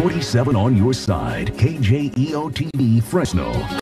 47 on your side. KJEO TV Fresno.